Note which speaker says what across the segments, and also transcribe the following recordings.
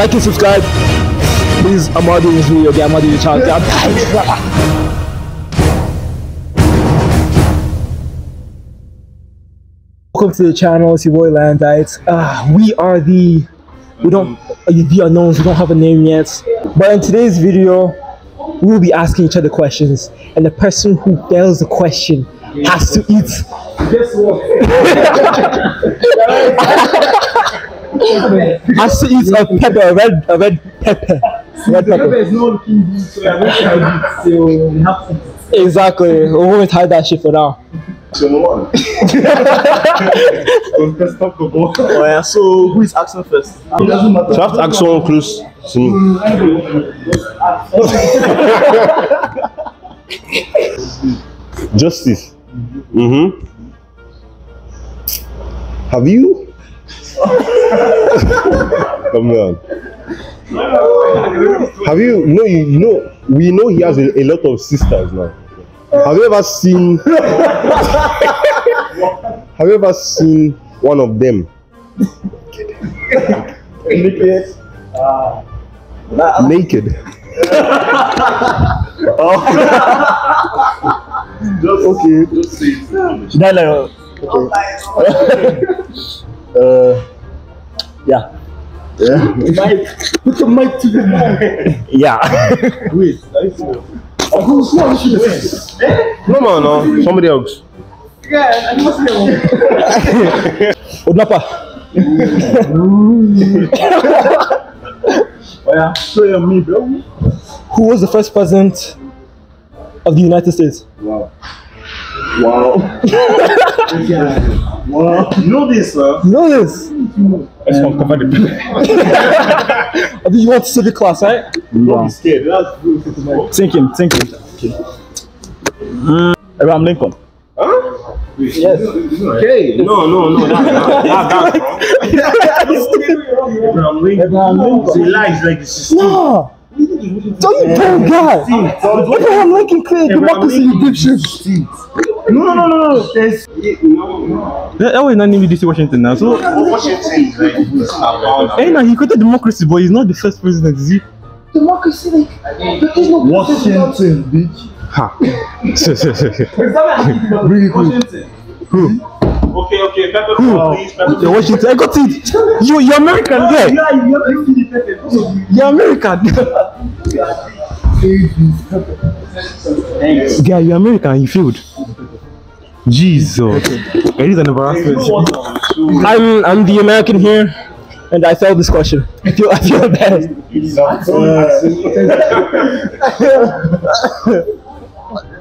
Speaker 1: like and subscribe. Please, I'm not doing this video. Okay, I'm not doing the channel. Okay, Welcome to the channel. It's your boy Landites. Uh, we are the we don't uh, the unknowns. We don't have a name yet. But in today's video, we will be asking each other questions, and the person who fails the question has to eat. Guess what? has to eat a pepper, a red, a red pepper. Red pepper.
Speaker 2: is not looking good, so I wish I would. So we have to.
Speaker 1: Exactly. We're going to hide that shit for now.
Speaker 3: Oh yeah, so who is asking first?
Speaker 2: It doesn't matter.
Speaker 4: So I have to ask someone close to me. Justice. Mm-hmm. Have you? Come on. Have you? No, you, you know. We know he has a, a lot of sisters now. Have you ever seen? have you ever seen one of them?
Speaker 3: Naked.
Speaker 4: naked.
Speaker 3: Okay. Should I like? Okay. uh, yeah. Yeah.
Speaker 2: Put the mic to the mic.
Speaker 3: Yeah.
Speaker 2: Wait, Oh, who's who are you shooting?
Speaker 4: No, man, no. Somebody else.
Speaker 2: Yeah, I must know.
Speaker 1: Odnapa.
Speaker 2: Oh yeah, show you me, bro.
Speaker 1: Who was the first president of the United States?
Speaker 2: Wow. Wow. wow. You know this, sir?
Speaker 1: You know this.
Speaker 4: Let's come cover the
Speaker 1: I think you want to civic class, right?
Speaker 2: Don't be scared. That's good.
Speaker 3: Thinking, thinking. Okay. Mm, Abraham Lincoln. Huh?
Speaker 1: Yes.
Speaker 2: Okay.
Speaker 4: No, no, no. That, that, that,
Speaker 2: Abraham Lincoln.
Speaker 1: Abraham Lincoln.
Speaker 2: He lies like this.
Speaker 1: No. Don't you poor guy. Abraham Lincoln created democracy, you dipshit.
Speaker 2: No, no, no, no. There's
Speaker 3: That was not even DC Washington now. So,
Speaker 2: Washington is like
Speaker 3: hey, now he created democracy, but he's not the first president, is he?
Speaker 1: Democracy, like, there is no
Speaker 2: Washington, bitch.
Speaker 3: Ha.
Speaker 2: Really Washington.
Speaker 3: Who?
Speaker 2: Okay, okay. Pepper,
Speaker 3: Who?
Speaker 2: please. Pepper,
Speaker 3: You're Washington. I got it. You, you're American.
Speaker 2: Yeah, you have to see the pepper. Both of you.
Speaker 3: You're American.
Speaker 2: Thanks.
Speaker 3: Guy, you're American. You failed. Jesus. It is an embarrassment.
Speaker 1: I'm, I'm the American here, and I failed this question. I feel, I feel bad.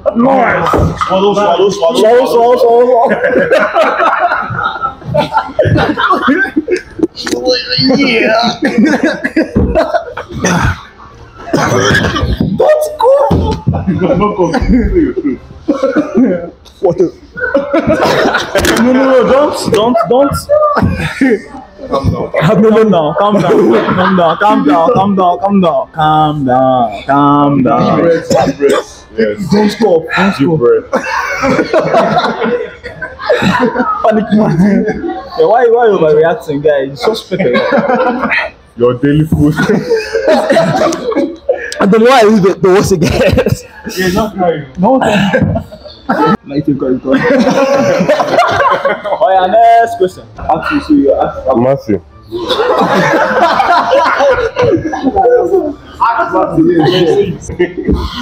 Speaker 2: Swallow, swallow, swallow.
Speaker 1: Swallow, swallow, swallow, swallow.
Speaker 3: What the? No, no, no, don't, don't, don't. Calm down, calm down, calm down, calm down, calm down, calm down, calm down, calm down.
Speaker 4: Yes.
Speaker 3: Don't stop, don't
Speaker 4: Deep
Speaker 3: stop.
Speaker 4: breath.
Speaker 3: Panic man. Yeah, why, why you overreacting, guy? You suspect.
Speaker 4: Your daily food.
Speaker 1: And the more I leave it, the worse it gets.
Speaker 2: Yeah, not crying.
Speaker 3: No. Like you got, you. Oh yeah, next question. Actually, so you ask.
Speaker 4: Matthew.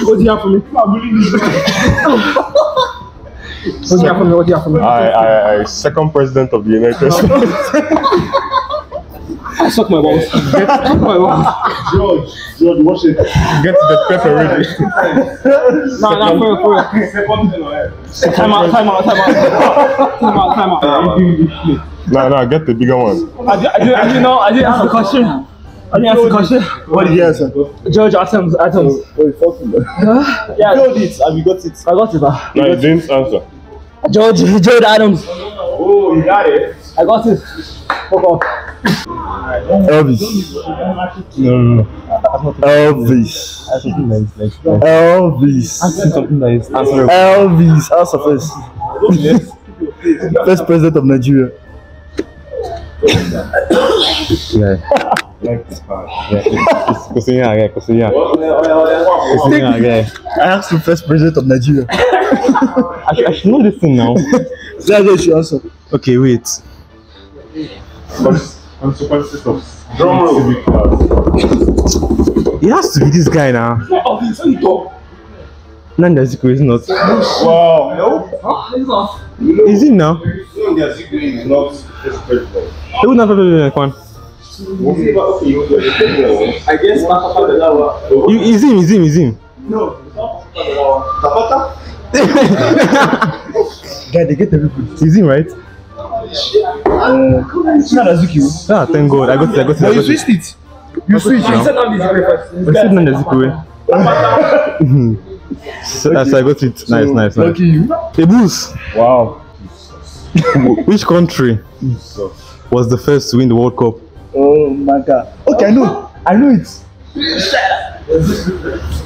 Speaker 1: What do you have for me? What do you have for me? What do you have for me?
Speaker 4: I, I, I, second president of the United States.
Speaker 1: I suck my balls. Suck my balls.
Speaker 2: George, George, watch it.
Speaker 4: Get the pepper ready.
Speaker 1: No, no, for real, for real.
Speaker 2: Second thing, alright.
Speaker 1: Time out, time out, time out. Time out, time out.
Speaker 4: No, no, get the bigger one.
Speaker 1: I, did- I, did- I didn't know, I didn't ask a question. I didn't ask a question.
Speaker 3: What did you answer?
Speaker 1: George Adams, Adams.
Speaker 3: Wait, fuck you.
Speaker 1: Yeah,
Speaker 3: You got it, and you got it.
Speaker 1: I got it. uh.
Speaker 4: No, you didn't answer.
Speaker 1: George, George Adams.
Speaker 2: Oh, you got it.
Speaker 1: I got it. Fuck off.
Speaker 3: Elvis. No, no, no. Elvis. Something nice, Elvis. Elvis. Answer first. First president of Nigeria. Yeah. I asked the first president of Nigeria.
Speaker 4: I should, I should know this thing now.
Speaker 3: That's what you answer.
Speaker 4: Okay, wait.
Speaker 2: Super system. Drum roll.
Speaker 4: It has to be this guy now. Nnamdi Azikiwe is not.
Speaker 2: Wow. No.
Speaker 4: Is he now?
Speaker 2: No, their secret is not just president.
Speaker 4: He would not probably like one.
Speaker 2: What's it about? Okay, you want the president? I guess Tafawa Balewa.
Speaker 4: You, is him, is him, is him.
Speaker 2: Tapata?
Speaker 3: Guy, they get everybody.
Speaker 4: Is him, right?
Speaker 3: It's not Azikiwe.
Speaker 4: Ah, thank God. I got it, I got it. I
Speaker 3: you
Speaker 4: got it.
Speaker 3: switched it. You switched
Speaker 4: now.
Speaker 3: it.
Speaker 4: I said Nnamdi Azikiwe. So, uh, so I got it. Nice, nice, nice.
Speaker 3: Lucky you.
Speaker 4: A boost.
Speaker 3: Wow.
Speaker 4: Which country was the first to win the World Cup?
Speaker 3: Oh my god. Okay, I know. I know it.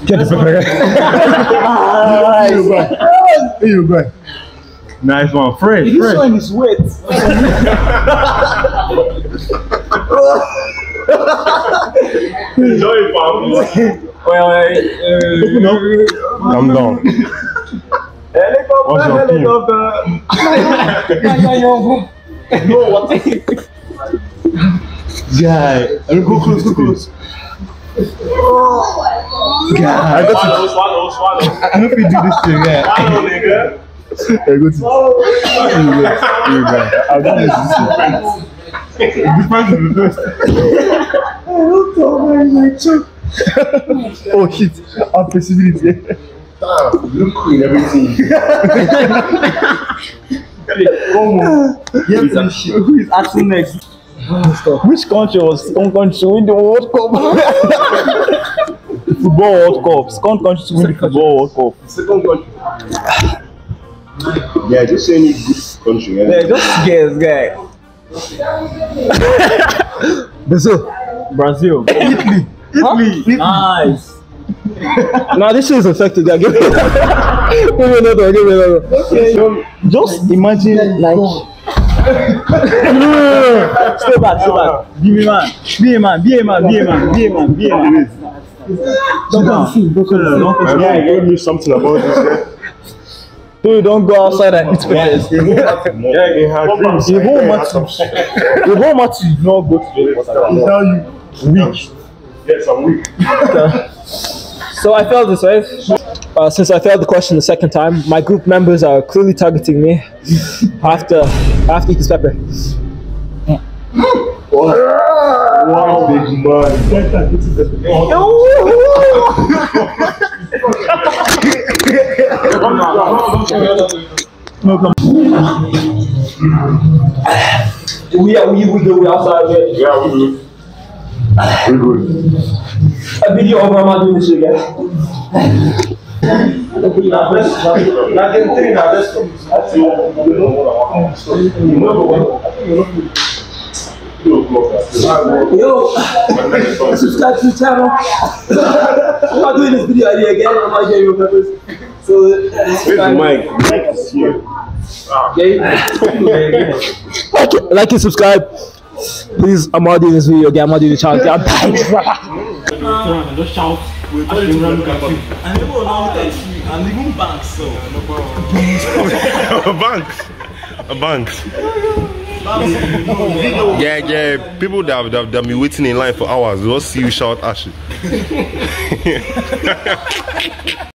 Speaker 3: Get the paper. Here you go. Here you go.
Speaker 4: Nice one, fresh,
Speaker 3: This
Speaker 4: fresh.
Speaker 3: one is wet.
Speaker 2: Enjoy it, fam.
Speaker 4: Calm down. What's your team? Guy,
Speaker 3: Go close, go close.
Speaker 4: guy. I got
Speaker 2: Swallow, swallow, swallow.
Speaker 3: I know if you do this thing, yeah.
Speaker 2: Swallow, nigga.
Speaker 3: I go to. Here you go. Here you go. I've done this. Oh shit. I'm possibility.
Speaker 2: Damn, look queen, everything.
Speaker 3: Yes, who is asking next? Which country was second country to win the World Cup? football World Cup. Second country to win the football World Cup.
Speaker 2: Second country. Yeah, just any good country.
Speaker 3: Yeah,
Speaker 2: Yeah.
Speaker 3: just guess, guy.
Speaker 1: Brazil.
Speaker 3: Brazil. Italy. Italy. Nice.
Speaker 1: Nah, this is infected. Yeah, give me, give me another. Give me another.
Speaker 3: Just imagine like. stay back, stay back. Be a man. Be a man. Be a man. Be a man. Be a man. Be a man. Sit down. Don't
Speaker 2: My guy gave me something about this. Yeah.
Speaker 3: Dude, don't go outside and eat first.
Speaker 2: Yeah, he had dreams.
Speaker 3: The whole
Speaker 2: Yeah,
Speaker 3: match,
Speaker 2: had some-
Speaker 3: the whole match is not go to the water.
Speaker 2: Tell you weak. Yes, I'm weak.
Speaker 1: So I failed this, right? Uh, since I failed the question the second time, my group members are clearly targeting me. I have to, I have to eat this pepper.
Speaker 2: Wow, big man.
Speaker 1: We are, we, we go, we outside, man.
Speaker 2: Yeah, we good. We good.
Speaker 1: A video over, I'm not doing this shit again. Yo, subscribe to the channel. I'm not doing this video idea again. I'm not getting your peppers. So,
Speaker 2: Where's the mic? The mic is here.
Speaker 1: like, it- like and subscribe. Please, I'm not doing this video again. I'm not doing the challenge. I'm dying.
Speaker 3: Just shout. And people will now text you, and even banks, so.
Speaker 4: banks. Banks. yeah, yeah. People that have, that have been waiting in line for hours, they'll see you shout Ashley.